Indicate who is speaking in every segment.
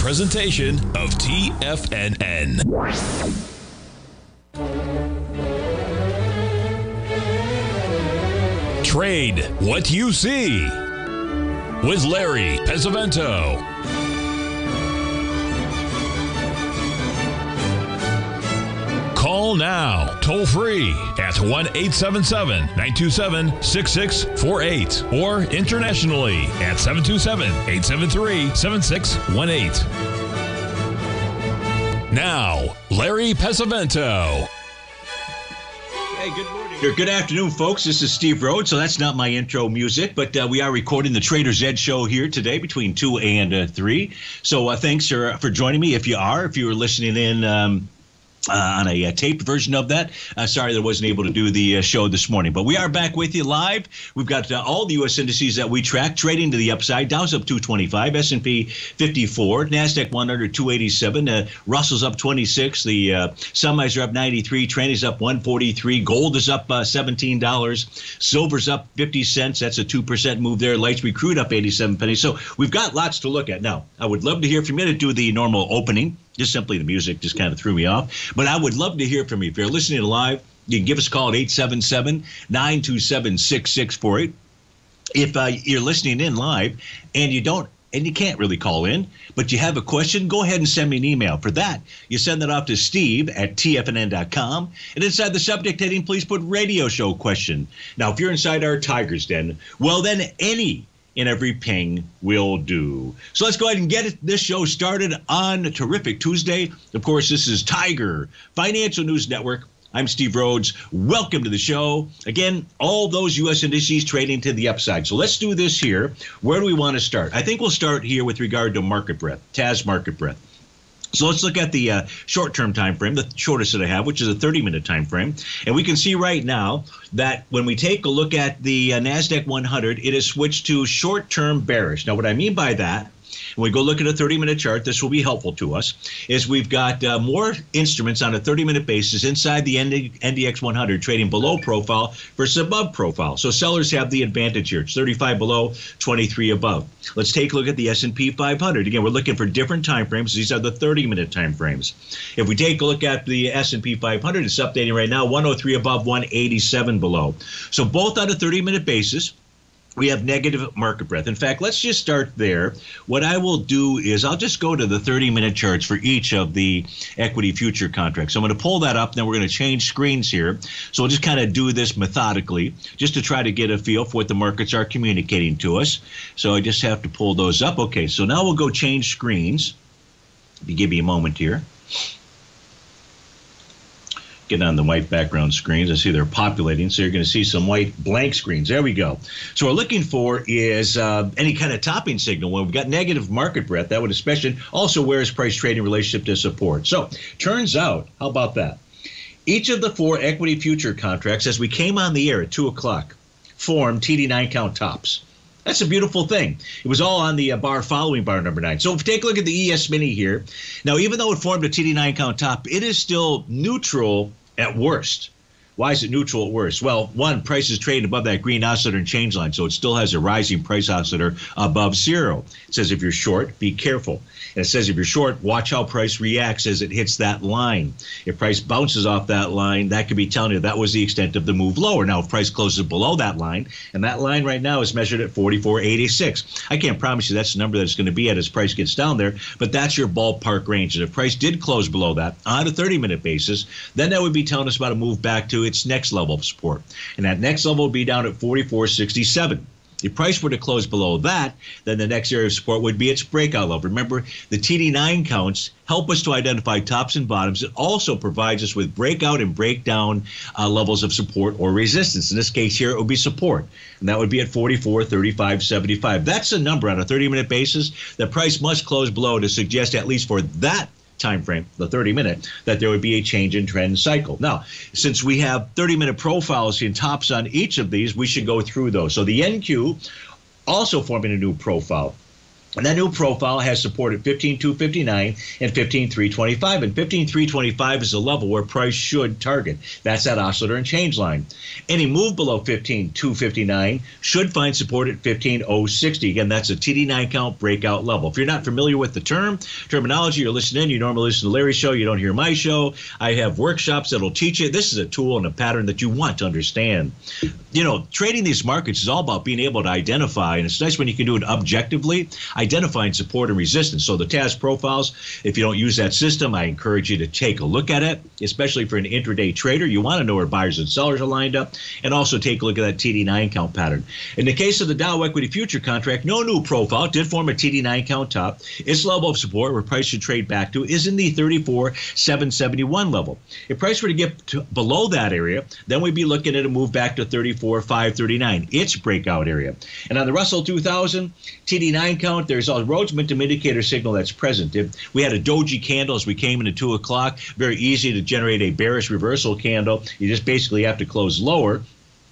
Speaker 1: presentation of TFNN. Trade what you see with Larry Pesavento. Call now, toll free at 1 877 927 6648 or internationally at 727 873 7618. Now, Larry Pesavento.
Speaker 2: Hey, good morning or good afternoon, folks. This is Steve Rhodes. So that's not my intro music, but uh, we are recording the Trader's Edge show here today between 2 and uh, 3. So uh, thanks for, for joining me. If you are, if you were listening in, um, uh, on a, uh, taped version of that. Uh, sorry that I wasn't able to do the uh, show this morning, but we are back with you live. We've got uh, all the U.S. indices that we track trading to the upside. Dow's up 225, S&P 54, Nasdaq 100 287, uh, Russell's up 26, the uh, semis are up 93, tranny's up 143, gold is up $17, silver's up 50 cents. That's a two percent move there. Light sweet crude up 87 pennies. So we've got lots to look at. Now I would love to hear from you to do the normal opening. Just simply the music just kind of threw me off. But I would love to hear from you. If you're listening live, you can give us a call at 877 927 6648. If uh, you're listening in live and you don't and you can't really call in, but you have a question, go ahead and send me an email. For that, you send that off to steve at tfnn.com. And inside the subject heading, please put radio show question. Now, if you're inside our Tigers Den, well, then any and every ping will do. So let's go ahead and get this show started on a terrific Tuesday. Of course, this is Tiger Financial News Network. I'm Steve Rhodes. Welcome to the show. Again, all those U.S. indices trading to the upside. So let's do this here. Where do we want to start? I think we'll start here with regard to market breadth, TAS market breadth. So let's look at the uh, short-term time frame, the shortest that I have, which is a 30-minute time frame, and we can see right now that when we take a look at the uh, Nasdaq 100, it has switched to short-term bearish. Now, what I mean by that when we go look at a 30 minute chart, this will be helpful to us, is we've got uh, more instruments on a 30 minute basis inside the NDX 100 trading below profile versus above profile. So sellers have the advantage here. It's 35 below, 23 above. Let's take a look at the S&P 500. Again, we're looking for different time frames. These are the 30 minute time frames. If we take a look at the S&P 500, it's updating right now 103 above, 187 below. So both on a 30 minute basis we have negative market breadth. In fact, let's just start there. What I will do is I'll just go to the 30 minute charts for each of the equity future contracts. So I'm going to pull that up, then we're going to change screens here. So we'll just kind of do this methodically just to try to get a feel for what the markets are communicating to us. So I just have to pull those up. Okay, so now we'll go change screens. Give me a moment here get on the white background screens. I see they're populating, so you're going to see some white blank screens. There we go. So what we're looking for is uh, any kind of topping signal. When we've got negative market breadth, that would especially also where is price trading relationship to support. So turns out, how about that? Each of the four equity future contracts, as we came on the air at two o'clock, formed TD9 count tops. That's a beautiful thing. It was all on the uh, bar following bar number nine. So if you take a look at the ES Mini here, now even though it formed a TD9 count top, it is still neutral at worst. Why is it neutral at worst? Well, one, price is trading above that green oscillator and change line, so it still has a rising price oscillator above zero. It says if you're short, be careful. And it says if you're short, watch how price reacts as it hits that line. If price bounces off that line, that could be telling you that was the extent of the move lower. Now, if price closes below that line, and that line right now is measured at 44.86, I can't promise you that's the number that it's going to be at as price gets down there, but that's your ballpark range. And if price did close below that on a 30 minute basis, then that would be telling us about a move back to its next level of support. And that next level would be down at 44.67. If price were to close below that, then the next area of support would be its breakout level. Remember, the TD9 counts help us to identify tops and bottoms. It also provides us with breakout and breakdown uh, levels of support or resistance. In this case here, it would be support, and that would be at 44, 35, 75. That's a number on a 30 minute basis. The price must close below to suggest, at least for that time frame, the 30 minute, that there would be a change in trend cycle. Now, since we have 30 minute profiles in tops on each of these, we should go through those. So the NQ also forming a new profile. And that new profile has support at 15259 and 15325. And 15325 is a level where price should target. That's that oscillator and change line. Any move below 15259 should find support at 15060. Again, that's a TD9 count breakout level. If you're not familiar with the term, terminology, you're listening in, you normally listen to Larry's show, you don't hear my show. I have workshops that'll teach you. This is a tool and a pattern that you want to understand. You know, trading these markets is all about being able to identify, and it's nice when you can do it objectively identifying support and resistance. So the TAS profiles, if you don't use that system, I encourage you to take a look at it, especially for an intraday trader. You want to know where buyers and sellers are lined up, and also take a look at that TD9 count pattern. In the case of the Dow Equity Future contract, no new profile. Did form a TD9 count top. Its level of support, where price should trade back to, is in the 34,771 level. If price were to get to below that area, then we'd be looking at a move back to 34,539, its breakout area. And on the Russell 2000 TD9 count, there's a momentum indicator signal that's present. If we had a doji candle as we came into two o'clock, very easy to generate a bearish reversal candle. You just basically have to close lower.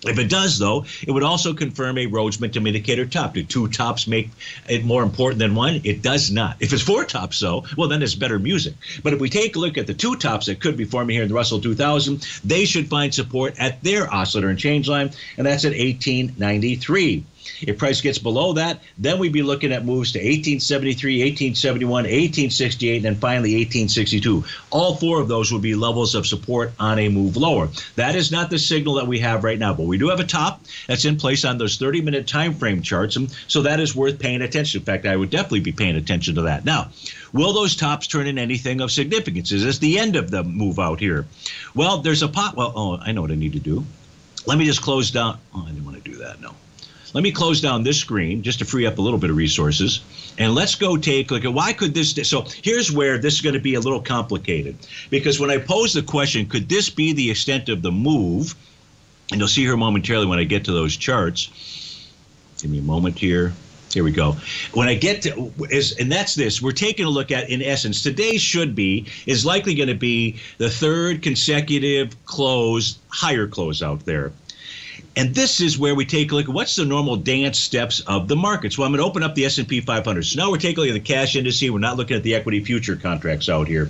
Speaker 2: If it does, though, it would also confirm a Rhodes momentum indicator top. Do two tops make it more important than one? It does not. If it's four tops, though, well, then it's better music. But if we take a look at the two tops that could be forming here in the Russell 2000, they should find support at their oscillator and change line, and that's at 1893. If price gets below that, then we'd be looking at moves to 1873, 1871, 1868, and then finally 1862. All four of those would be levels of support on a move lower. That is not the signal that we have right now, but we do have a top that's in place on those 30 minute time frame charts, and so that is worth paying attention. In fact, I would definitely be paying attention to that. Now, Will those tops turn in anything of significance? Is this the end of the move out here? Well, there's a pot. Well, oh, I know what I need to do. Let me just close down. Oh, I didn't want to do that. No. Let me close down this screen just to free up a little bit of resources. And let's go take a look at why could this. So here's where this is going to be a little complicated. Because when I pose the question, could this be the extent of the move? And you'll see here momentarily when I get to those charts. Give me a moment here. Here we go. When I get to is and that's this. We're taking a look at in essence today should be is likely going to be the third consecutive close higher close out there. And this is where we take a look at what's the normal dance steps of the market. So I'm going to open up the S&P 500. So now we're taking a look at the cash indice. We're not looking at the equity future contracts out here.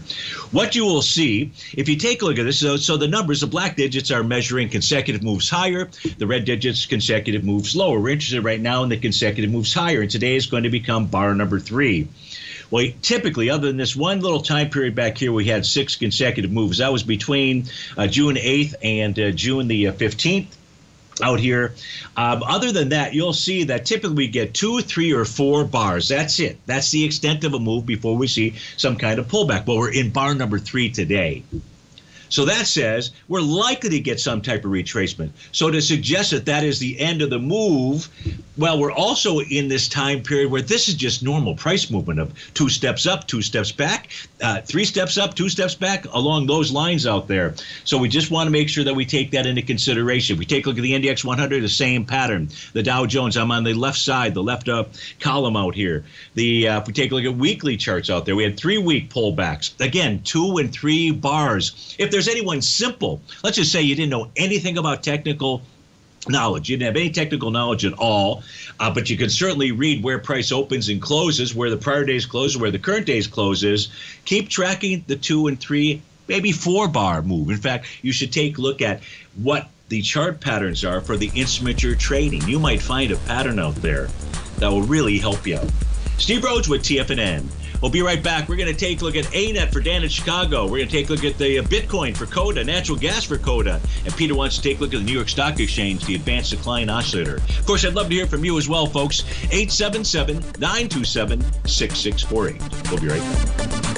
Speaker 2: What you will see, if you take a look at this, so, so the numbers, the black digits are measuring consecutive moves higher. The red digits, consecutive moves lower. We're interested right now in the consecutive moves higher. And today is going to become bar number three. Well, typically, other than this one little time period back here, we had six consecutive moves. That was between uh, June 8th and uh, June the 15th. Out here. Um, other than that, you'll see that typically we get two, three, or four bars. That's it. That's the extent of a move before we see some kind of pullback. But we're in bar number three today. So that says we're likely to get some type of retracement. So to suggest that that is the end of the move, well, we're also in this time period where this is just normal price movement of two steps up, two steps back, uh, three steps up, two steps back along those lines out there. So we just want to make sure that we take that into consideration. We take a look at the NDX 100, the same pattern. The Dow Jones, I'm on the left side, the left uh, column out here. The uh, if we take a look at weekly charts out there, we had three week pullbacks. Again, two and three bars. If there's anyone simple, let's just say you didn't know anything about technical knowledge. You didn't have any technical knowledge at all, uh, but you could certainly read where price opens and closes, where the prior day's close, where the current day's closes. Keep tracking the two and three, maybe four bar move. In fact, you should take a look at what the chart patterns are for the instrument you're trading. You might find a pattern out there that will really help you. Steve Rhodes with TFNN. We'll be right back. We're going to take a look at ANET for Dan in Chicago. We're going to take a look at the uh, Bitcoin for CODA, natural gas for CODA. And Peter wants to take a look at the New York Stock Exchange, the Advanced Decline Oscillator. Of course, I'd love to hear from you as well, folks. 877 927 6648. We'll be right back.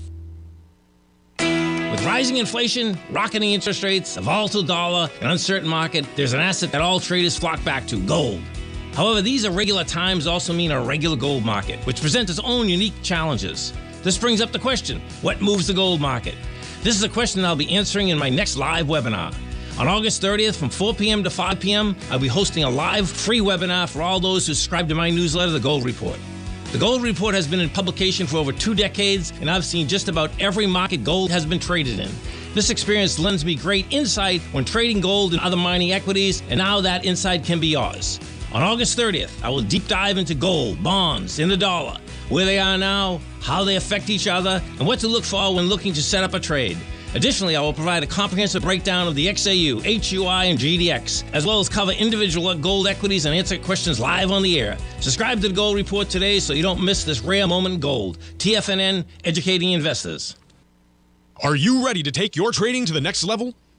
Speaker 3: With rising inflation, rocketing interest rates, a volatile dollar, an uncertain market, there's an asset that all traders flock back to gold. However, these irregular times also mean a regular gold market, which presents its own unique challenges. This brings up the question what moves the gold market? This is a question I'll be answering in my next live webinar. On August 30th from 4 p.m. to 5 p.m., I'll be hosting a live free webinar for all those who subscribe to my newsletter, The Gold Report. The Gold Report has been in publication for over two decades, and I've seen just about every market gold has been traded in. This experience lends me great insight when trading gold and other mining equities, and now that insight can be yours. On August 30th, I will deep dive into gold, bonds, and the dollar, where they are now, how they affect each other, and what to look for when looking to set up a trade. Additionally, I will provide a comprehensive breakdown of the XAU, HUI, and GDX, as well as cover individual gold equities and answer questions live on the air. Subscribe to the Gold Report today so you don't miss this rare moment in gold. TFNN, educating investors.
Speaker 4: Are you ready to take your trading to the next level?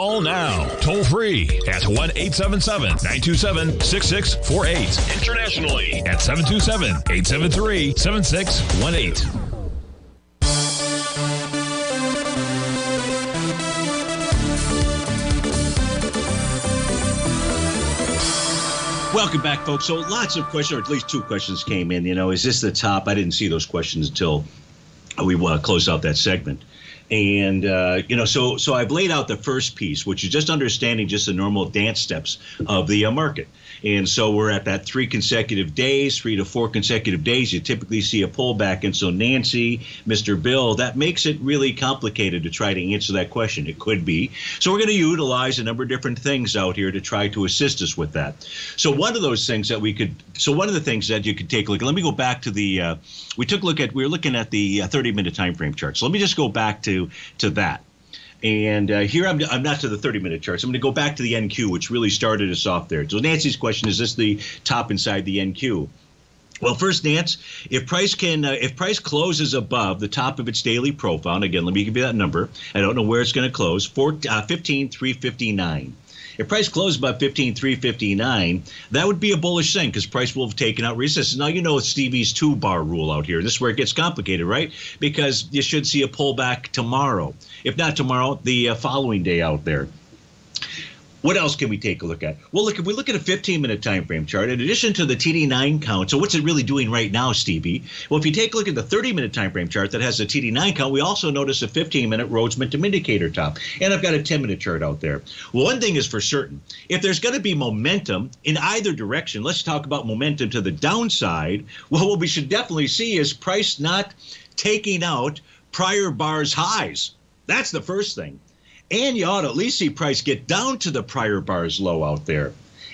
Speaker 1: Call now, toll free at 1 877 927 6648. Internationally at 727 873 7618.
Speaker 2: Welcome back, folks. So lots of questions, or at least two questions came in. You know, is this the top? I didn't see those questions until we uh, closed out that segment and uh, you know so so i've laid out the first piece which is just understanding just the normal dance steps of the uh, market and so we're at that three consecutive days, three to four consecutive days. You typically see a pullback. And so, Nancy, Mr. Bill, that makes it really complicated to try to answer that question. It could be. So, we're going to utilize a number of different things out here to try to assist us with that. So, one of those things that we could, so one of the things that you could take a look at, let me go back to the, uh, we took a look at, we were looking at the uh, 30 minute time frame chart. So, let me just go back to, to that. And uh, here I'm, I'm not to the 30 minute charts. I'm going to go back to the NQ, which really started us off there. So Nancy's question is this the top inside the NQ? Well, first, Nance, if price can, uh, if price closes above the top of its daily profile, again, let me give you that number. I don't know where it's going to close. Four, uh, 15,359. If price closed above 15,359, that would be a bullish thing because price will have taken out resistance. Now, you know Stevie's two bar rule out here. This is where it gets complicated, right? Because you should see a pullback tomorrow. If not tomorrow, the uh, following day out there. What else can we take a look at? Well, look, if we look at a 15 minute time frame chart, in addition to the TD9 count, so what's it really doing right now, Stevie? Well, if you take a look at the 30 minute time frame chart that has a TD9 count, we also notice a 15 minute Rhodes Momentum Indicator top. And I've got a 10 minute chart out there. Well, one thing is for certain if there's going to be momentum in either direction, let's talk about momentum to the downside. Well, what we should definitely see is price not taking out prior bars highs. That's the first thing and you ought to at least see price get down to the prior bar's low out there.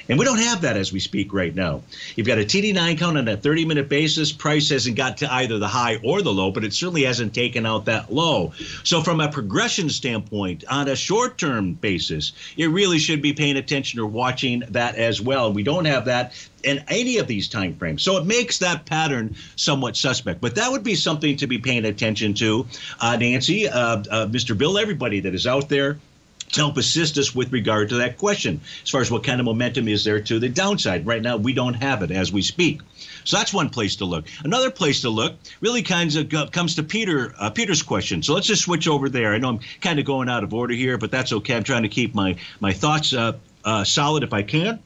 Speaker 2: And we don't have that as we speak right now. You've got a TD9 count on a 30 minute basis. Price hasn't got to either the high or the low, but it certainly hasn't taken out that low. So, from a progression standpoint, on a short term basis, you really should be paying attention or watching that as well. We don't have that in any of these time frames. So it makes that pattern somewhat suspect. But that would be something to be paying attention to. Uh, Nancy, uh, uh, Mr. Bill, everybody that is out there to help assist us with regard to that question as far as what kind of momentum is there to the downside. Right now, we don't have it as we speak. So that's one place to look. Another place to look really kind of comes to Peter uh, Peter's question. So let's just switch over there. I know I'm kind of going out of order here, but that's okay. I'm trying to keep my my thoughts uh, uh, solid if I can.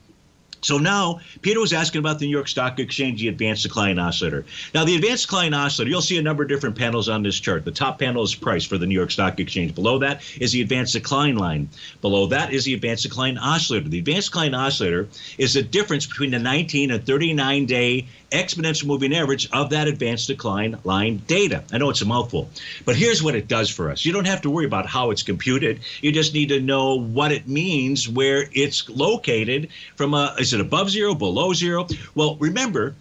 Speaker 2: So now Peter was asking about the New York Stock Exchange, the advanced decline oscillator. Now the advanced decline oscillator, you'll see a number of different panels on this chart. The top panel is price for the New York Stock Exchange. Below that is the advanced decline line. Below that is the advanced decline oscillator. The advanced decline oscillator is the difference between the 19 and 39 day exponential moving average of that advanced decline line data. I know it's a mouthful, but here's what it does for us. You don't have to worry about how it's computed. You just need to know what it means, where it's located from a, is it above zero, below zero? Well, remember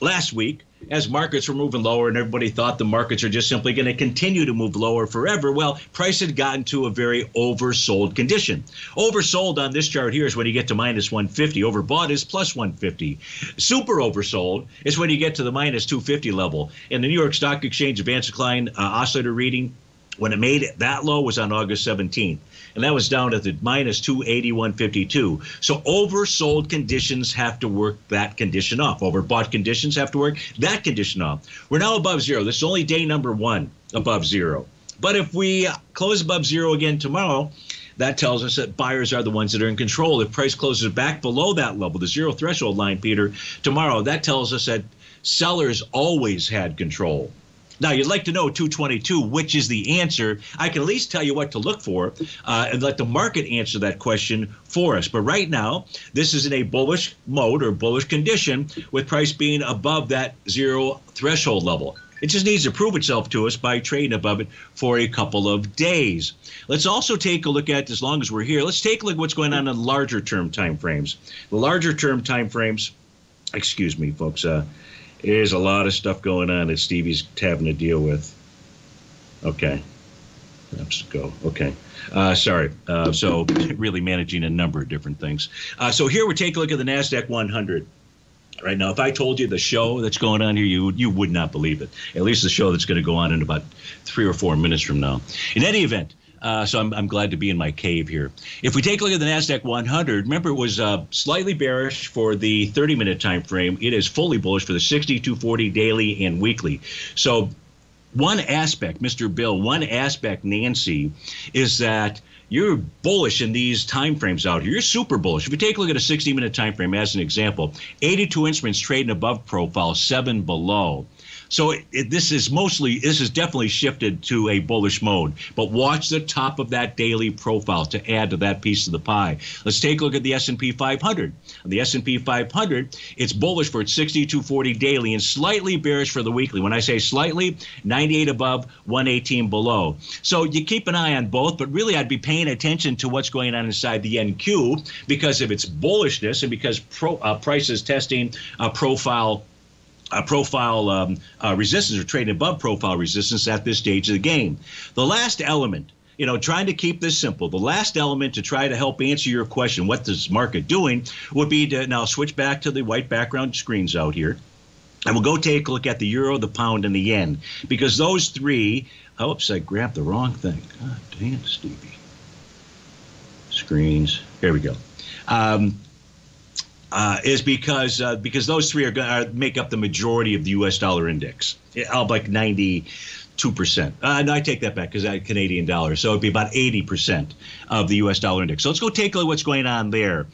Speaker 2: last week, as markets were moving lower and everybody thought the markets are just simply going to continue to move lower forever, well, price had gotten to a very oversold condition. Oversold on this chart here is when you get to minus 150. Overbought is plus 150. Super oversold is when you get to the minus 250 level. And the New York Stock Exchange advanced decline uh, oscillator reading, when it made it that low was on August 17th and that was down at the minus 281.52. So oversold conditions have to work that condition off. Overbought conditions have to work that condition off. We're now above zero. This is only day number one above zero. But if we close above zero again tomorrow, that tells us that buyers are the ones that are in control. If price closes back below that level, the zero threshold line, Peter, tomorrow, that tells us that sellers always had control. Now, you'd like to know 222, which is the answer. I can at least tell you what to look for uh, and let the market answer that question for us. But right now, this is in a bullish mode or bullish condition with price being above that zero threshold level. It just needs to prove itself to us by trading above it for a couple of days. Let's also take a look at, as long as we're here, let's take a look at what's going on in larger term time frames. The larger term time frames, excuse me, folks, uh, there's a lot of stuff going on that Stevie's having to deal with. Okay. Let's go. Okay. Uh, sorry. Uh, so, really managing a number of different things. Uh, so, here we take a look at the NASDAQ 100 right now. If I told you the show that's going on here, you you would not believe it. At least the show that's going to go on in about three or four minutes from now. In any event, uh, so I'm, I'm glad to be in my cave here. If we take a look at the Nasdaq 100, remember it was uh, slightly bearish for the 30-minute time frame. It is fully bullish for the 60, 240 daily and weekly. So one aspect, Mr. Bill, one aspect, Nancy, is that you're bullish in these time frames out here. You're super bullish. If you take a look at a 60 minute time frame as an example, 82 instruments trading above profile, seven below. So it, it, this is mostly, this is definitely shifted to a bullish mode. But watch the top of that daily profile to add to that piece of the pie. Let's take a look at the S&P 500. On the S&P 500, it's bullish for its 6240 daily and slightly bearish for the weekly. When I say slightly, 98 above, 118 below. So you keep an eye on both, but really I'd be paying attention to what's going on inside the NQ because of its bullishness and because pro, uh, price is testing a profile uh, profile um, uh, resistance or trading above profile resistance at this stage of the game. The last element, you know, trying to keep this simple, the last element to try to help answer your question, what this market doing, would be to now switch back to the white background screens out here. And we'll go take a look at the euro, the pound, and the yen. Because those three, oops, I grabbed the wrong thing. God damn, Stevie. Screens. Here we go. Um, uh, is because uh, because those three are going to make up the majority of the U.S. dollar index, like ninety two percent. Uh, no, I take that back because I Canadian dollar, so it'd be about eighty percent of the U.S. dollar index. So let's go take a look at what's going on there,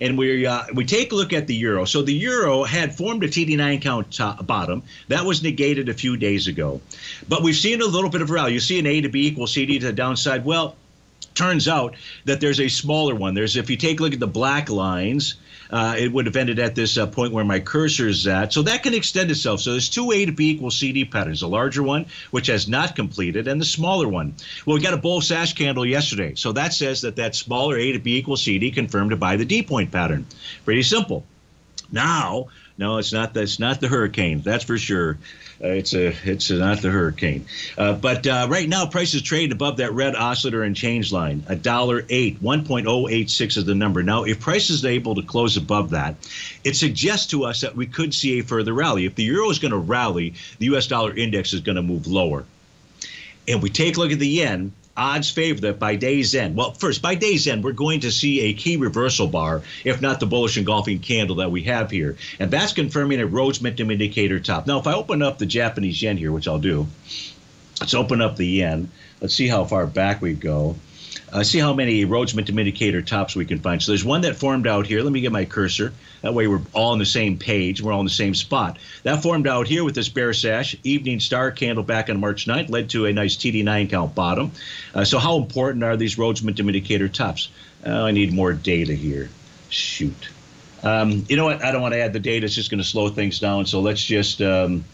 Speaker 2: and we uh, we take a look at the euro. So the euro had formed a TD9 count top, bottom that was negated a few days ago, but we've seen a little bit of rally. You see an A to B equals CD to the downside. Well turns out that there's a smaller one. There's if you take a look at the black lines, uh, it would have ended at this uh, point where my cursor is at. So that can extend itself. So there's two A to B equal CD patterns, the larger one, which has not completed, and the smaller one. Well, we got a bull sash candle yesterday. So that says that that smaller A to B equal CD confirmed buy the D point pattern. Pretty simple. Now, no, it's not. That's not the hurricane. That's for sure. Uh, it's a. It's a, not the hurricane. Uh, but uh, right now, prices trade above that red oscillator and change line. A dollar eight. One point oh eight six is the number. Now, if prices are able to close above that, it suggests to us that we could see a further rally. If the euro is going to rally, the U.S. dollar index is going to move lower. And we take a look at the yen odds favor that by day's end, well, first, by day's end, we're going to see a key reversal bar, if not the bullish engulfing candle that we have here. And that's confirming a Rhodes Momentum Indicator top. Now, if I open up the Japanese yen here, which I'll do, let's open up the yen. Let's see how far back we go uh, see how many Rhodes Momentum Indicator tops we can find. So there's one that formed out here. Let me get my cursor. That way we're all on the same page. We're all in the same spot. That formed out here with this bear sash. Evening star candle back on March 9th led to a nice TD9 count bottom. Uh, so how important are these Rhodes Momentum Indicator tops? Uh, I need more data here. Shoot. Um, you know what? I don't want to add the data. It's just going to slow things down. So let's just um,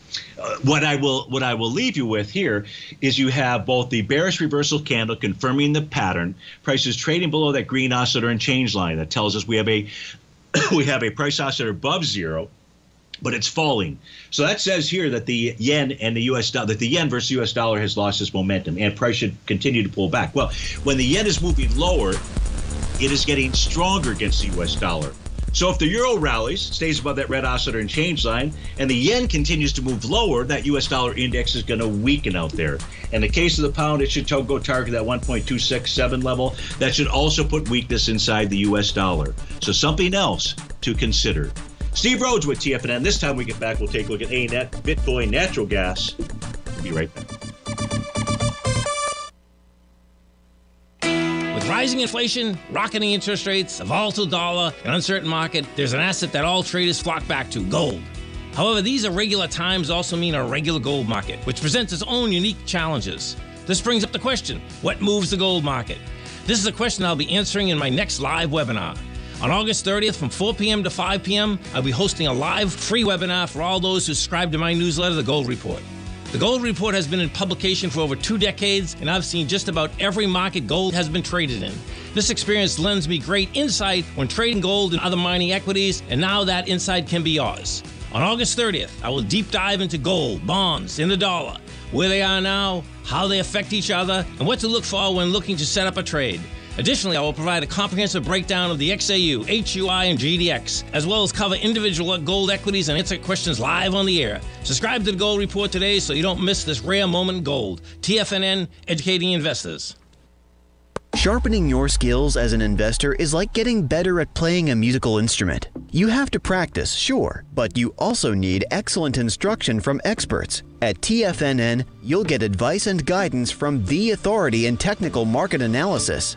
Speaker 2: uh, what I will what I will leave you with here is you have both the bearish reversal candle confirming the pattern. Prices trading below that green oscillator and change line that tells us we have a we have a price oscillator above zero but it's falling. So that says here that the yen and the U.S. dollar, that the yen versus U.S. dollar has lost its momentum, and price should continue to pull back. Well, when the yen is moving lower, it is getting stronger against the U.S. dollar. So if the euro rallies, stays above that red oscillator and change line, and the yen continues to move lower, that U.S. dollar index is going to weaken out there. In the case of the pound, it should go target that 1.267 level. That should also put weakness inside the U.S. dollar. So something else to consider. Steve Rhodes with TFNN. This time we get back, we'll take a look at ANET, Bitcoin, natural gas. We'll be right back.
Speaker 3: Rising inflation, rocketing interest rates, a volatile dollar, an uncertain market, there's an asset that all traders flock back to gold. However, these irregular times also mean a regular gold market, which presents its own unique challenges. This brings up the question what moves the gold market? This is a question I'll be answering in my next live webinar. On August 30th from 4 p.m. to 5 p.m., I'll be hosting a live free webinar for all those who subscribe to my newsletter, The Gold Report. The Gold Report has been in publication for over two decades, and I've seen just about every market gold has been traded in. This experience lends me great insight when trading gold and other mining equities, and now that insight can be yours. On August 30th, I will deep dive into gold, bonds, and the dollar, where they are now, how they affect each other, and what to look for when looking to set up a trade. Additionally, I will provide a comprehensive breakdown of the XAU, HUI, and GDX, as well as cover individual gold equities and answer questions live on the air. Subscribe to the Gold Report today so you don't miss this rare moment in gold. TFNN, educating investors.
Speaker 5: Sharpening your skills as an investor is like getting better at playing a musical instrument. You have to practice, sure, but you also need excellent instruction from experts. At TFNN, you'll get advice and guidance from the authority in technical market analysis.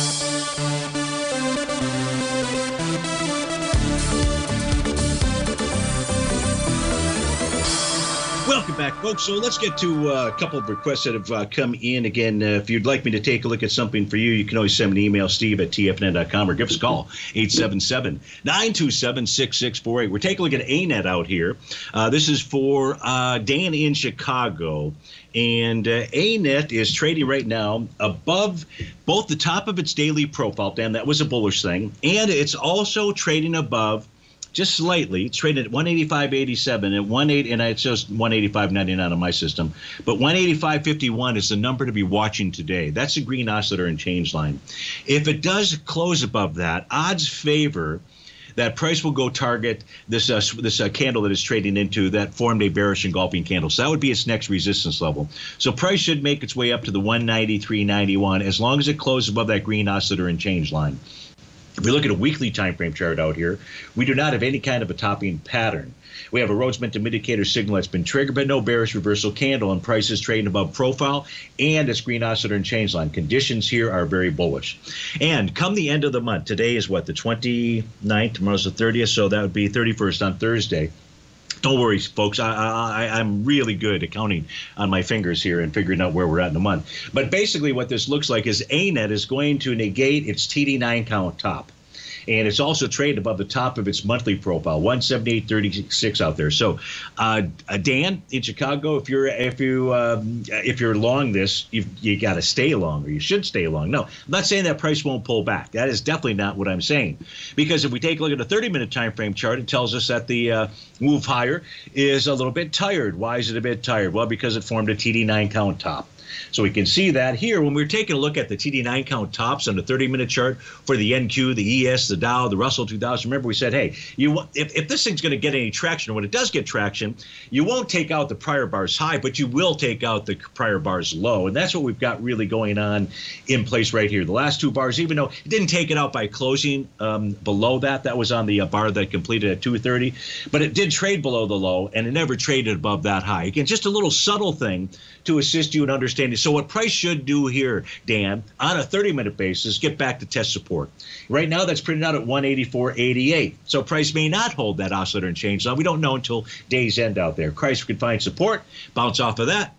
Speaker 2: Welcome back, folks. So let's get to uh, a couple of requests that have uh, come in. Again, uh, if you'd like me to take a look at something for you, you can always send me an email, steve at tfn.com, or give us a call, 877 927 6648. We're taking a look at ANET out here. Uh, this is for uh, Dan in Chicago. And uh, ANET is trading right now above both the top of its daily profile, Dan, that was a bullish thing, and it's also trading above just slightly. It's traded at 185.87 and 18 and it says 185.99 on my system. But 185.51 is the number to be watching today. That's the green oscillator and change line. If it does close above that, odds favor that price will go target this uh, this uh, candle that is trading into that formed a bearish engulfing candle. So that would be its next resistance level. So price should make its way up to the 193.91 as long as it closes above that green oscillator and change line. If we look at a weekly time frame chart out here, we do not have any kind of a topping pattern. We have a Rhodes Momentum Indicator signal that's been triggered, but no bearish reversal candle, and prices trading above profile and its green oscillator and change line. Conditions here are very bullish. And come the end of the month, today is what, the 29th, tomorrow's the 30th, so that would be 31st on Thursday don't worry, folks. I, I, I'm really good at counting on my fingers here and figuring out where we're at in a month. But basically, what this looks like is ANET is going to negate its TD9 count top and it's also traded above the top of its monthly profile, 178.36 out there. So, uh, Dan in Chicago, if you're if you um, if you're long this, you've, you got to stay long, or you should stay long. No, I'm not saying that price won't pull back. That is definitely not what I'm saying, because if we take a look at a 30-minute time frame chart, it tells us that the uh, move higher is a little bit tired. Why is it a bit tired? Well, because it formed a TD9 count top. So we can see that here when we're taking a look at the TD9 count tops on the 30 minute chart for the NQ, the ES, the Dow, the Russell 2000. Remember, we said, hey, you if, if this thing's going to get any traction, when it does get traction, you won't take out the prior bars high, but you will take out the prior bars low. And that's what we've got really going on in place right here. The last two bars, even though it didn't take it out by closing um, below that, that was on the uh, bar that completed at 230, but it did trade below the low and it never traded above that high. Again, just a little subtle thing to assist you in understanding. So what price should do here, Dan, on a 30-minute basis, get back to test support. Right now, that's printed out at 184.88. So price may not hold that oscillator and change line. We don't know until day's end out there. Price could find support, bounce off of that,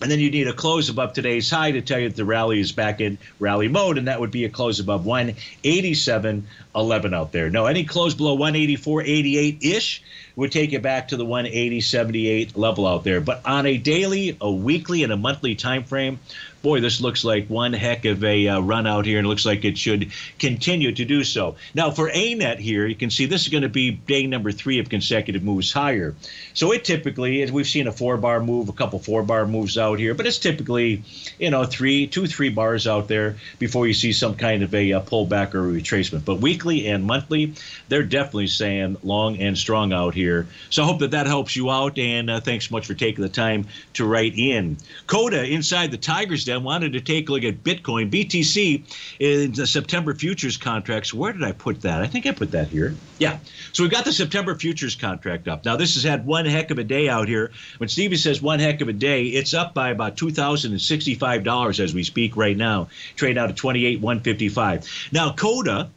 Speaker 2: and then you need a close above today's high to tell you that the rally is back in rally mode, and that would be a close above 187.11 out there. No, any close below 184.88 ish would take you back to the 180.78 level out there. But on a daily, a weekly, and a monthly time frame, boy, this looks like one heck of a uh, run out here, and it looks like it should continue to do so. Now, for ANET here, you can see this is going to be day number three of consecutive moves higher. So it typically, as we've seen a four bar move, a couple four bar moves out here, but it's typically, you know, three, two, three bars out there before you see some kind of a, a pullback or a retracement. But weekly and monthly, they're definitely saying long and strong out here. So I hope that that helps you out, and uh, thanks so much for taking the time to write in. Coda inside the Tigers Den wanted to take a look at Bitcoin. BTC in the September futures contracts. Where did I put that? I think I put that here. Yeah. So we've got the September futures contract up. Now, this has had one heck of a day out here. When Stevie says one heck of a day, it's up by about $2,065 as we speak right now. Trade out at 28 155 Now, Coda,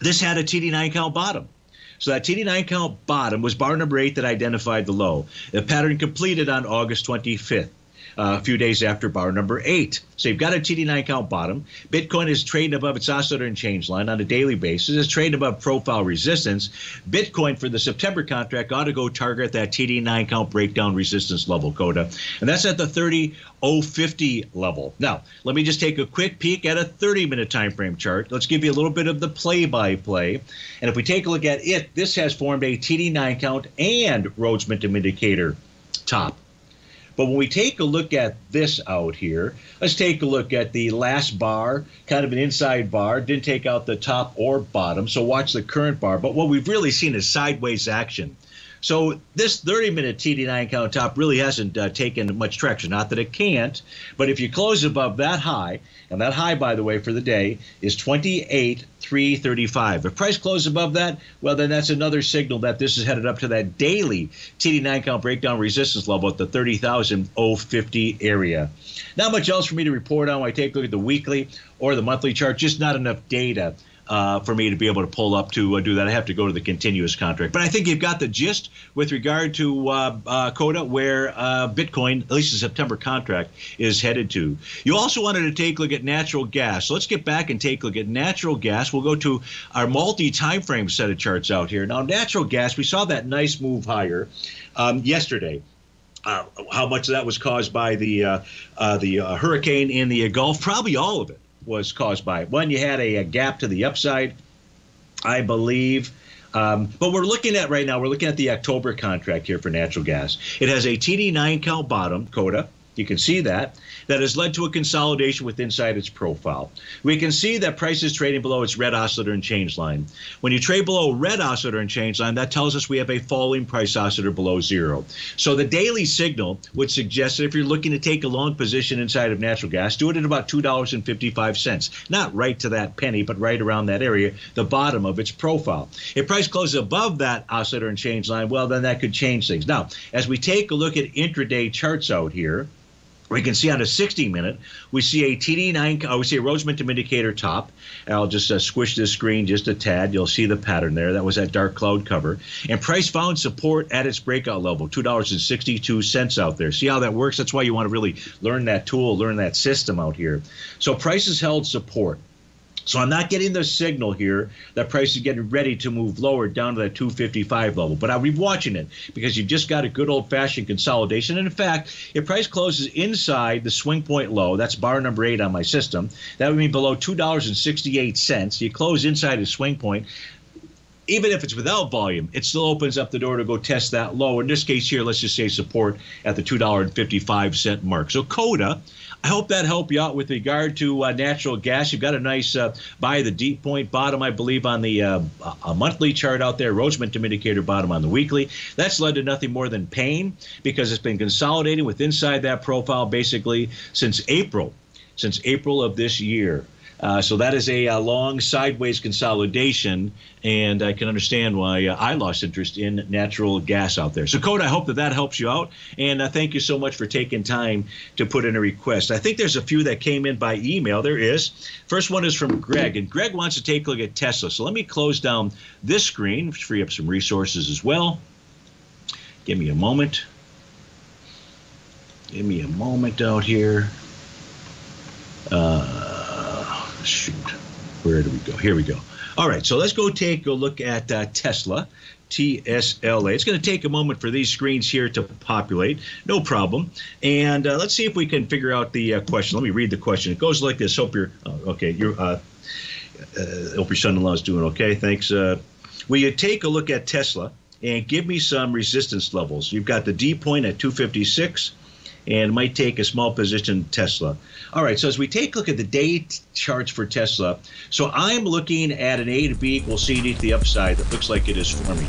Speaker 2: this had a TD9 count bottom. So that TD9 count bottom was bar number eight that identified the low. The pattern completed on August 25th a few days after bar number eight. So you've got a TD9 count bottom. Bitcoin is trading above its oscillator and change line on a daily basis. It's trading above profile resistance. Bitcoin for the September contract ought to go target that TD9 count breakdown resistance level, Coda. And that's at the 30050 level. Now, let me just take a quick peek at a 30 minute time frame chart. Let's give you a little bit of the play by play. And if we take a look at it, this has formed a TD9 count and Rhodes Momentum Indicator top But when we take a look at this out here, let's take a look at the last bar, kind of an inside bar. Didn't take out the top or bottom, so watch the current bar. But what we've really seen is sideways action. So this 30 minute TD9 count top really hasn't uh, taken much traction. Not that it can't, but if you close above that high, and that high, by the way, for the day is 28,335. If price closes above that, well, then that's another signal that this is headed up to that daily TD9 count breakdown resistance level at the 30,050 area. Not much else for me to report on when I take a look at the weekly or the monthly chart. Just not enough data uh, for me to be able to pull up to uh, do that. I have to go to the continuous contract. But I think you've got the gist with regard to uh, uh CODA, where uh, Bitcoin, at least the September contract, is headed to. You also wanted to take a look at natural gas. So let's get back and take a look at natural gas. We'll go to our multi time frame set of charts out here. Now, natural gas, we saw that nice move higher um, yesterday. Uh, how much of that was caused by the the hurricane in the Gulf? Probably all of it was caused by it. One, you had a, a gap to the upside, I believe. Um, but we're looking at right now, we're looking at the October contract here for natural gas. It has a TD9 count bottom, CODA. You can see that that has led to a consolidation with inside its profile. We can see that price is trading below its red oscillator and change line. When you trade below red oscillator and change line, that tells us we have a falling price oscillator below zero. So the daily signal would suggest that if you're looking to take a long position inside of natural gas, do it at about $2.55. Not right to that penny, but right around that area, the bottom of its profile. If price closes above that oscillator and change line, well, then that could change things. Now, as we take a look at intraday charts out here, we can see on a 60 minute, we see a TD9, uh, we see a Rhodes Indicator top. I'll just uh, squish this screen just a tad. You'll see the pattern there. That was that dark cloud cover. And price found support at its breakout level, $2.62 out there. See how that works? That's why you want to really learn that tool, learn that system out here. So prices held support. So I'm not getting the signal here that price is getting ready to move lower down to that 255 level. But I'll be watching it because you've just got a good old fashioned consolidation. And in fact, if price closes inside the swing point low, that's bar number eight on my system, that would mean below $2.68. You close inside the swing point even if it's without volume, it still opens up the door to go test that low. In this case here, let's just say support at the $2.55 mark. So CODA I hope that helped you out with regard to uh, natural gas. You've got a nice uh, buy the deep point bottom, I believe, on the uh, a monthly chart out there. Rhodes Momentum Indicator bottom on the weekly. That's led to nothing more than pain because it's been consolidating with inside that profile basically since April, since April of this year. Uh, so that is a, a, long sideways consolidation, and I can understand why uh, I lost interest in natural gas out there. So, CODA, I hope that that helps you out, and uh, thank you so much for taking time to put in a request. I think there's a few that came in by email. There is. First one is from Greg, and Greg wants to take a look at Tesla. So let me close down this screen, free up some resources as well. Give me a moment. Give me a moment out here. Uh, shoot, where do we go? Here we go. All right, so let's go take a look at uh, Tesla. TSLA. It's going to take a moment for these screens here to populate. No problem. And uh, let's see if we can figure out the uh, question. Let me read the question. It goes like this. Hope you're oh, okay. You're. Uh, uh hope your son-in-law is doing okay. Thanks. Uh, will you take a look at Tesla and give me some resistance levels? You've got the D point at 256 and might take a small position Tesla. All right, so as we take a look at the day charts for Tesla, so I'm looking at an A to B equals CD to the upside that looks like it is forming.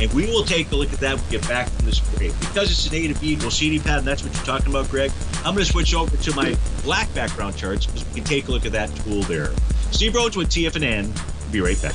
Speaker 2: And we will take a look at that when we get back from this break. Because it's an A to B equals CD pattern, that's what you're talking about, Greg. I'm going to switch over to my black background charts because we can take a look at that tool there. Steve Rhodes with TFNN. Be right back.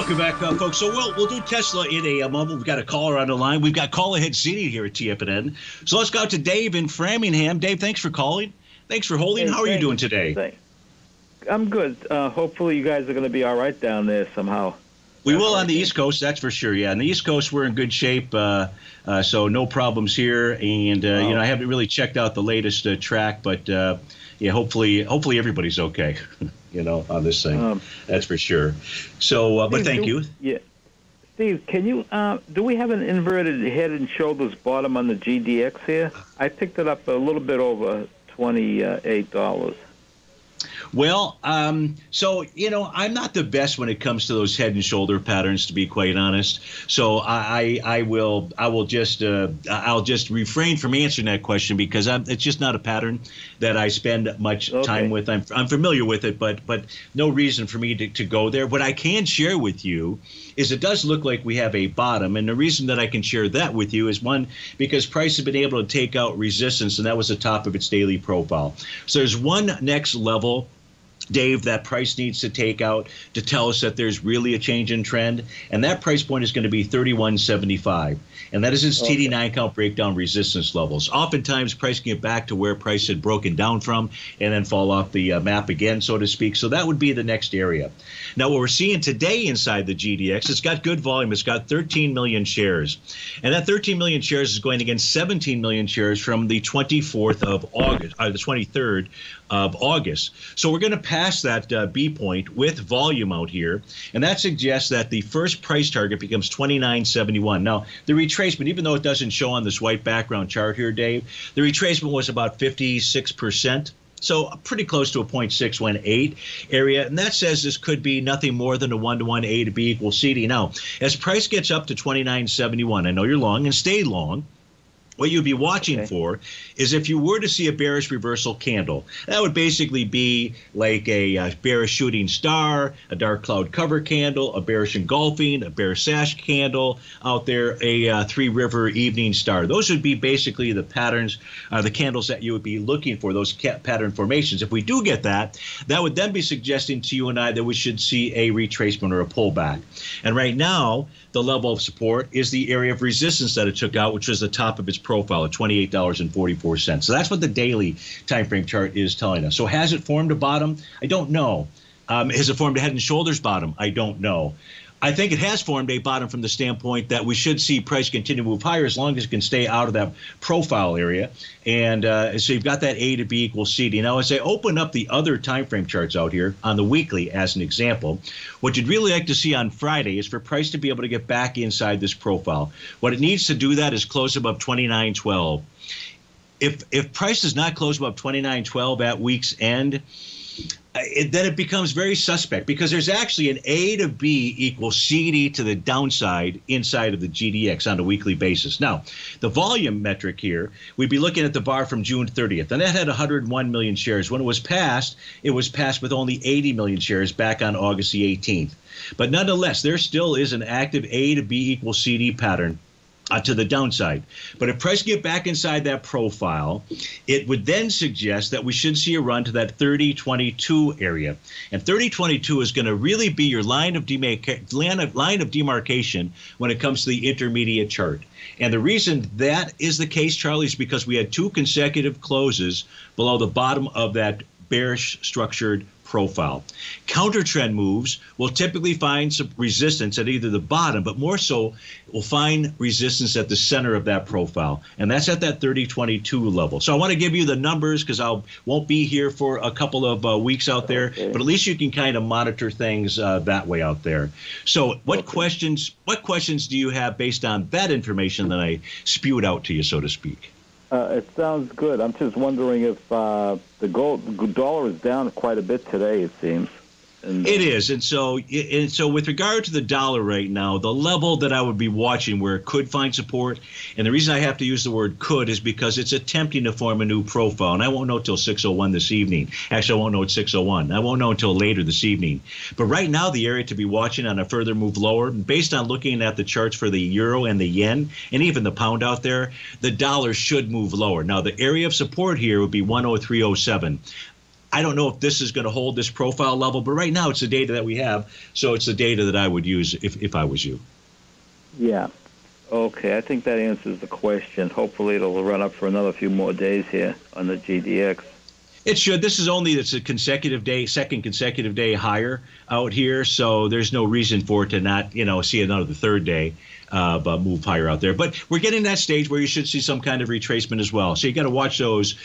Speaker 2: Welcome back, uh, folks. So we'll we'll do Tesla in a, a moment. We've got a caller on the line. We've got call ahead seating here at TFNN. So let's go out to Dave in Framingham. Dave, thanks for calling. Thanks for holding.
Speaker 6: Hey,
Speaker 2: How are you doing today?
Speaker 6: Thanks. I'm good. Uh, hopefully, you guys are going to be all right down there somehow.
Speaker 2: We will on the East Coast, that's for sure. Yeah, on the East Coast, we're in good shape, uh, uh, so no problems here. And uh, you know, I haven't really checked out the latest uh, track, but uh, yeah, hopefully, hopefully everybody's okay. you know, on this thing,
Speaker 6: Um,
Speaker 2: that's for sure. So, uh, but thank
Speaker 6: do-
Speaker 2: you.
Speaker 6: Yeah. Steve, can you uh, do we have an inverted head and shoulders bottom on the GDX here? I picked it up a little bit over twenty eight dollars.
Speaker 2: Well, um, so you know, I'm not the best when it comes to those head and shoulder patterns, to be quite honest. So I, I, I will, I will just, uh, I'll just refrain from answering that question because I'm, it's just not a pattern that I spend much
Speaker 6: Okay.
Speaker 2: time with. I'm, I'm familiar with it, but, but no reason for me to, to go there. What I can share with you is it does look like we have a bottom, and the reason that I can share that with you is one because price has been able to take out resistance, and that was the top of its daily profile. So there's one next level Dave, that price needs to take out to tell us that there's really a change in trend, and that price point is going to be 31.75, and that is its TD9 count breakdown resistance levels. Oftentimes, price can get back to where price had broken down from, and then fall off the uh, map again, so to speak. So that would be the next area. Now, what we're seeing today inside the GDX, it's got good volume. It's got 13 million shares, and that 13 million shares is going against 17 million shares from the 24th of August, or the 23rd of August. So we're going to pass that uh, B point with volume out here, and that suggests that the first price target becomes 29.71. Now, the retracement, even though it doesn't show on this white background chart here, Dave, the retracement was about 56%. So uh, pretty close to a 0.618 area, and that says this could be nothing more than a one-to-one A to B equals CD. Now, as price gets up to 29.71, I know you're long and stay long what you'd be watching
Speaker 6: Okay.
Speaker 2: for is if you were to see a bearish reversal candle. That would basically be like a, uh bearish shooting star, a dark cloud cover candle, a bearish engulfing, a bearish sash candle out there, a uh, three river evening star. Those would be basically the patterns, uh, the candles that you would be looking for, those cat pattern formations. If we do get that, that would then be suggesting to you and I that we should see a retracement or a pullback. And right now, the level of support is the area of resistance that it took out, which was the top of its profile at $28.44. So that's what the daily time frame chart is telling us. So has it formed a bottom? I don't know. Um, has it formed a head and shoulders bottom? I don't know. I think it has formed a bottom from the standpoint that we should see price continue to move higher as long as it can stay out of that profile area. And uh, so you've got that A to B equals CD. Now, as I open up the other time frame charts out here on the weekly as an example, what you'd really like to see on Friday is for price to be able to get back inside this profile. What it needs to do that is close above 29.12 if if price does not close above 29.12 at week's end, it, then it becomes very suspect because there's actually an A to B equals CD to the downside inside of the GDX on a weekly basis. Now, the volume metric here, we'd be looking at the bar from June 30th, and that had 101 million shares. When it was passed, it was passed with only 80 million shares back on August the 18th. But nonetheless, there still is an active A to B equals CD pattern uh, to the downside. But if price get back inside that profile, it would then suggest that we should see a run to that 3022 area. And 3022 is going to really be your line of, demarca- line of line of demarcation when it comes to the intermediate chart. And the reason that is the case, Charlie, is because we had two consecutive closes below the bottom of that bearish structured profile. Counter trend moves will typically find some resistance at either the bottom, but more so will find resistance at the center of that profile. And that's at that 3022 level. So I want to give you the numbers because I won't be here for a couple of uh, weeks out there,
Speaker 6: Okay.
Speaker 2: but at least you can kind of monitor things uh, that way out there. So what questions what questions do you have based on that information that I spewed out to you, so to speak?
Speaker 6: Uh, it sounds good. I'm just wondering if uh, the gold the dollar is down quite a bit today. It seems. And,
Speaker 2: It uh, is, and so and so with regard to the dollar right now, the level that I would be watching where it could find support, and the reason I have to use the word could is because it's attempting to form a new profile, and I won't know till 6:01 this evening. Actually, I won't know at 6:01. I won't know until later this evening. But right now, the area to be watching on a further move lower, based on looking at the charts for the euro and the yen, and even the pound out there, the dollar should move lower. Now, the area of support here would be 103.07. I don't know if this is going to hold this profile level, but right now it's the data that we have, so it's the data that I would use if, if I was you.
Speaker 6: Yeah. Okay, I think that answers the question. Hopefully, it'll run up for another few more days here on the GDX.
Speaker 2: It should. This is only it's a consecutive day, second consecutive day higher out here, so there's no reason for it to not, you know, see another third day uh, but move higher out there. But we're getting that stage where you should see some kind of retracement as well. So you got to watch those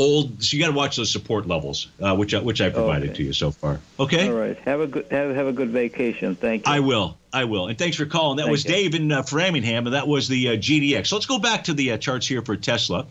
Speaker 2: old. So you got to watch those support levels, uh, which I, which I provided
Speaker 6: Okay.
Speaker 2: to you so far. Okay.
Speaker 6: All right. Have a good have, have a good vacation. Thank you.
Speaker 2: I will. I will. And thanks for calling. That
Speaker 6: Thank
Speaker 2: was
Speaker 6: you.
Speaker 2: Dave in uh, Framingham, and that was the uh, GDX. So let's go back to the uh, charts here for Tesla.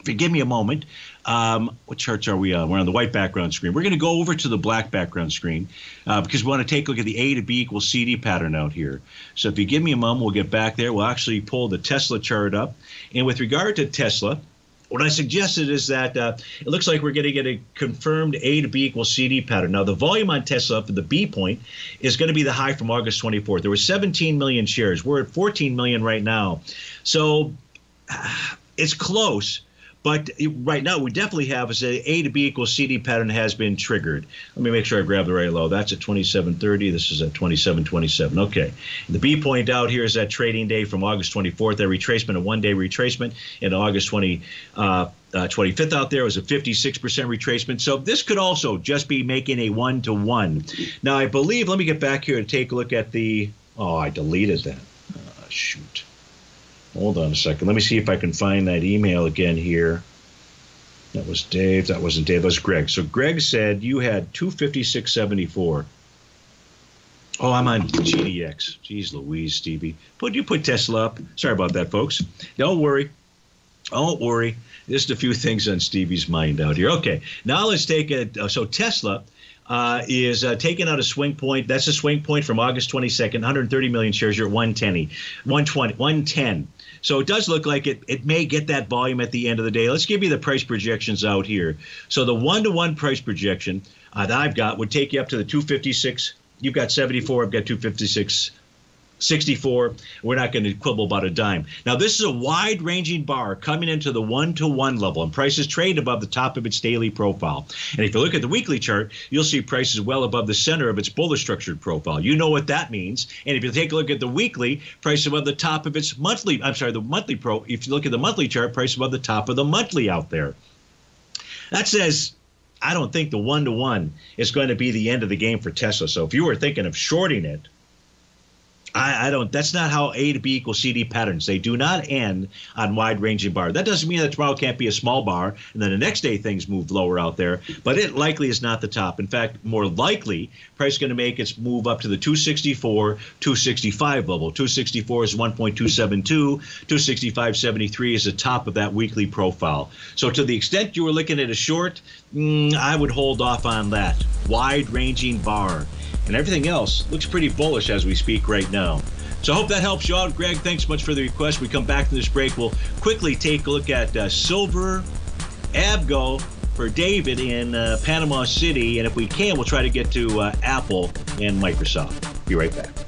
Speaker 2: If you give me a moment, um, what charts are we on? We're on the white background screen. We're going to go over to the black background screen uh, because we want to take a look at the A to B equals CD pattern out here. So if you give me a moment, we'll get back there. We'll actually pull the Tesla chart up. And with regard to Tesla, what I suggested is that uh, it looks like we're going to get a confirmed A to B equals CD pattern. Now, the volume on Tesla for the B point is going to be the high from August 24th. There were 17 million shares. We're at 14 million right now. So it's close. But right now, we definitely have is a A to B equals CD pattern has been triggered. Let me make sure I grab the right low. That's at 27.30. This is at 27.27. Okay. The B point out here is that trading day from August 24th. That retracement, a one day retracement, in August 20. Uh, uh, 25th out there was a 56% retracement. So this could also just be making a one to one. Now, I believe, let me get back here and take a look at the. Oh, I deleted that. Uh, shoot. Hold on a second. Let me see if I can find that email again here. That was Dave. That wasn't Dave. That was Greg. So Greg said you had 256.74. Oh, I'm on GDX. Jeez Louise, Stevie. Put you put Tesla up. Sorry about that, folks. Don't worry. Don't worry. Just a few things on Stevie's mind out here. Okay, now let's take it. uh, So Tesla, uh, is uh, taking out a swing point. That's a swing point from August 22nd, 130 million shares. You're at 110, 120, 110. So it does look like it, it may get that volume at the end of the day. Let's give you the price projections out here. So the one to one price projection uh, that I've got would take you up to the 256. You've got 74. I've got 256. 64. We're not going to quibble about a dime. Now, this is a wide ranging bar coming into the one to one level, and prices trade above the top of its daily profile. And if you look at the weekly chart, you'll see prices well above the center of its bullish structured profile. You know what that means. And if you take a look at the weekly, price above the top of its monthly, I'm sorry, the monthly pro, if you look at the monthly chart, price above the top of the monthly out there. That says I don't think the one to one is going to be the end of the game for Tesla. So if you were thinking of shorting it, I, I, don't. That's not how A to B equals CD patterns. They do not end on wide ranging bar. That doesn't mean that tomorrow can't be a small bar, and then the next day things move lower out there. But it likely is not the top. In fact, more likely, price is going to make its move up to the 264, 265 level. 264 is 1.272. 265.73 is the top of that weekly profile. So to the extent you were looking at a short, mm, I would hold off on that wide ranging bar and everything else looks pretty bullish as we speak right now. So I hope that helps you out. Greg, thanks much for the request. We come back to this break. We'll quickly take a look at uh, silver, Avgo for David in uh, Panama City. And if we can, we'll try to get to uh, Apple and Microsoft. Be right back.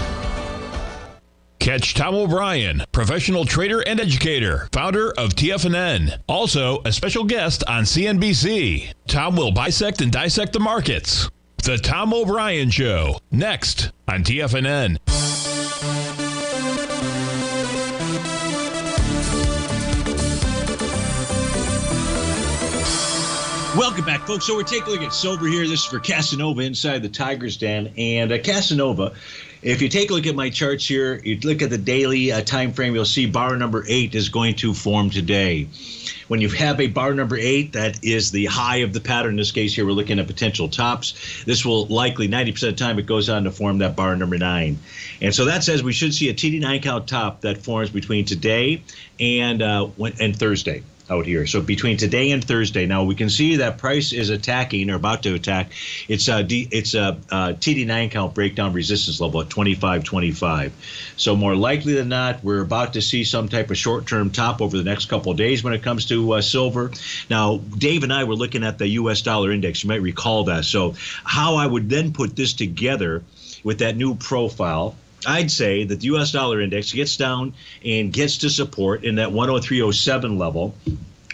Speaker 1: Catch Tom O'Brien, professional trader and educator, founder of TFNN, also a special guest on CNBC. Tom will bisect and dissect the markets. The Tom O'Brien Show, next on TFNN.
Speaker 2: Welcome back, folks. So we're taking a look at sober here. This is for Casanova inside the Tigers Den, and uh, Casanova if you take a look at my charts here, you look at the daily uh, time frame, you'll see bar number eight is going to form today. When you have a bar number eight, that is the high of the pattern. In this case here, we're looking at potential tops. This will likely, 90% of the time, it goes on to form that bar number nine. And so that says we should see a TD9 count top that forms between today and, uh, and Thursday out here. So between today and Thursday, now we can see that price is attacking or about to attack. It's a D, it's a, a TD9 count breakdown resistance level at 25.25. So more likely than not, we're about to see some type of short-term top over the next couple of days when it comes to uh, silver. Now, Dave and I were looking at the U.S. dollar index. You might recall that. So how I would then put this together with that new profile I'd say that the U.S. dollar index gets down and gets to support in that 103.07 level,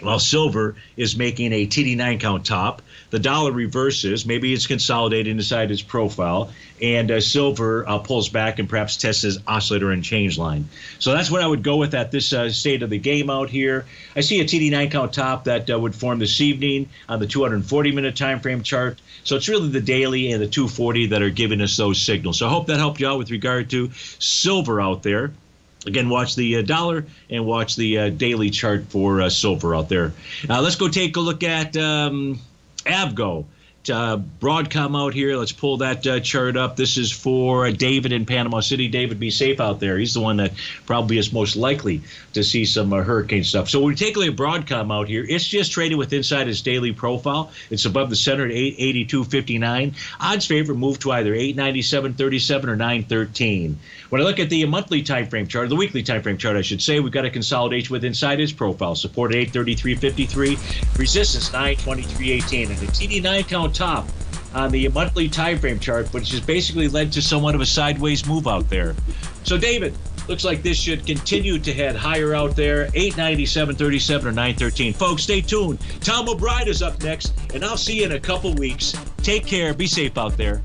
Speaker 2: while silver is making a TD9 count top. The dollar reverses. Maybe it's consolidating inside its profile, and uh, silver uh, pulls back and perhaps tests his oscillator and change line. So that's what I would go with at this uh, state of the game out here. I see a TD9 count top that uh, would form this evening on the 240 minute time frame chart. So it's really the daily and the 240 that are giving us those signals. So I hope that helped you out with regard to silver out there. Again, watch the uh, dollar and watch the uh, daily chart for uh, silver out there. Let's go take a look at um, Avgo uh, Broadcom out here. Let's pull that uh, chart up. This is for uh, David in Panama City. David, be safe out there. He's the one that probably is most likely to see some uh, hurricane stuff. So we take a Broadcom out here. It's just traded with inside its daily profile. It's above the center at 882.59. Odds favor move to either 897.37 or 913. When I look at the monthly time frame chart, the weekly time frame chart, I should say, we've got a consolidation with inside its profile. Support at 833.53, resistance 923.18, and the TD9 count top on the monthly time frame chart, which has basically led to somewhat of a sideways move out there. So, David, looks like this should continue to head higher out there 897.37 or 913 folks stay tuned. Tom o'brien is up next and i'll see you in a couple weeks. Take care. Be safe out there